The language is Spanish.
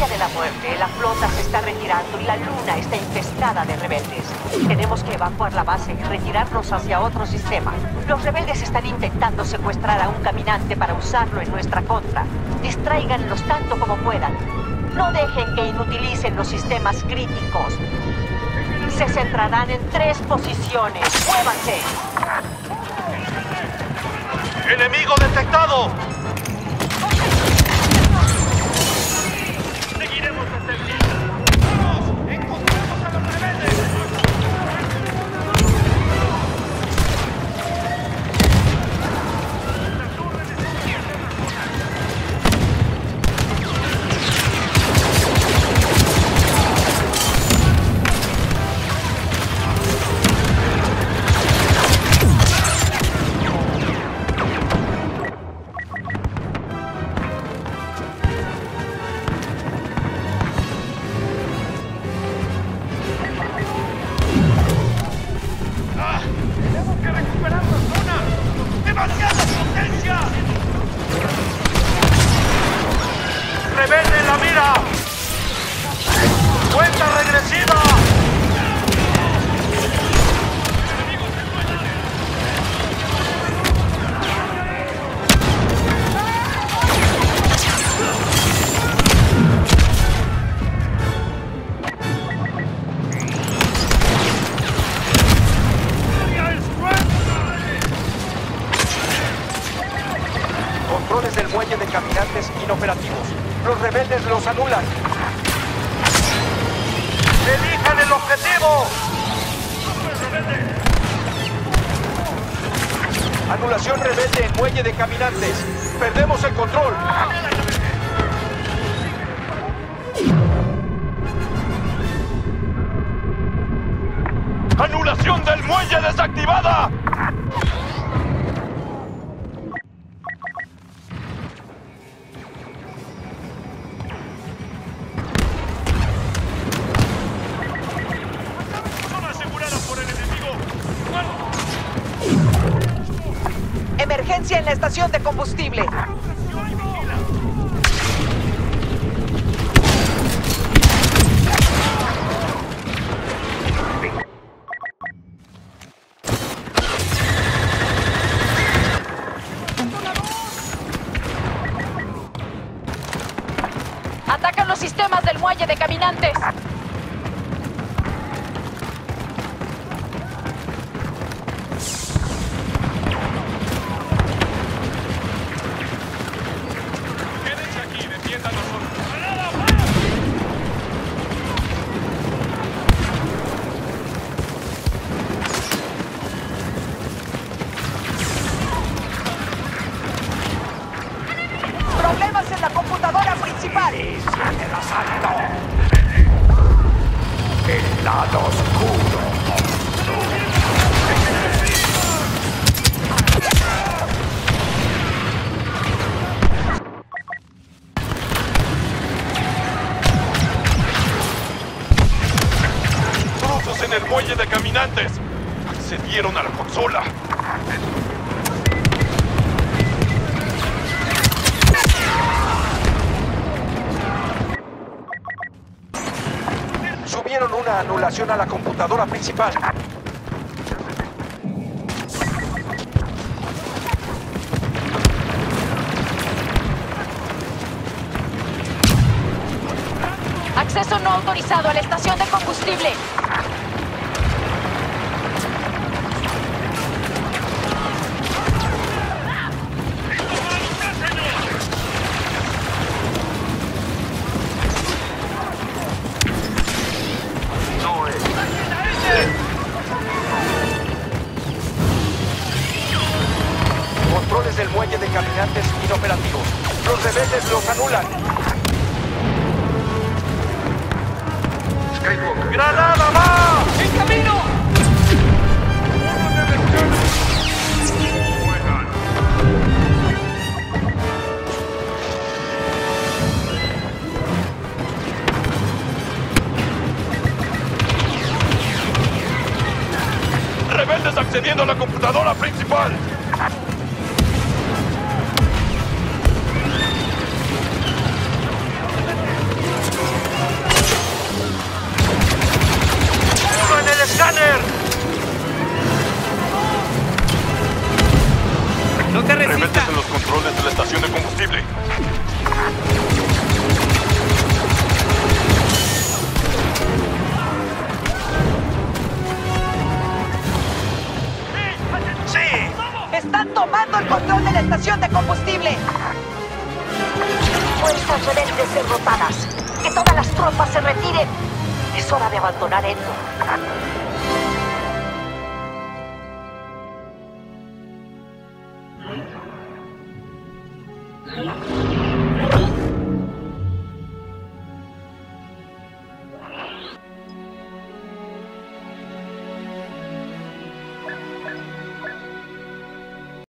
estrella de la muerte, la flota se está retirando y la luna está infestada de rebeldes. Tenemos que evacuar la base y retirarnos hacia otro sistema. Los rebeldes están intentando secuestrar a un caminante para usarlo en nuestra contra. Distráiganlos tanto como puedan. No dejen que inutilicen los sistemas críticos. Se centrarán en tres posiciones. ¡Muévanse! ¡Enemigo detectado! ¡Rebelde en la mira! ¡Cuenta regresiva! Controles del muelle de caminantes inoperativos. Los rebeldes los anulan. ¡Elijan el objetivo! Anulación rebelde en muelle de caminantes. Perdemos el control. ¡Anulación del muelle desactivada! En la estación de combustible. Atacan los sistemas del muelle de caminantes. En el muelle de caminantes! Accedieron a la consola. Anulación a la computadora principal. Acceso no autorizado a la estación de combustible. Del muelle de caminantes inoperativos. Los rebeldes los anulan. ¡Granada va! ¡En camino! ¡Rebeldes accediendo a la computadora principal! rebeldes en los controles de la estación de combustible. ¡Sí! ¡Están tomando el control de la estación de combustible! Fuerzas rebeldes derrotadas. ¡Que todas las tropas se retiren! Es hora de abandonar Endor.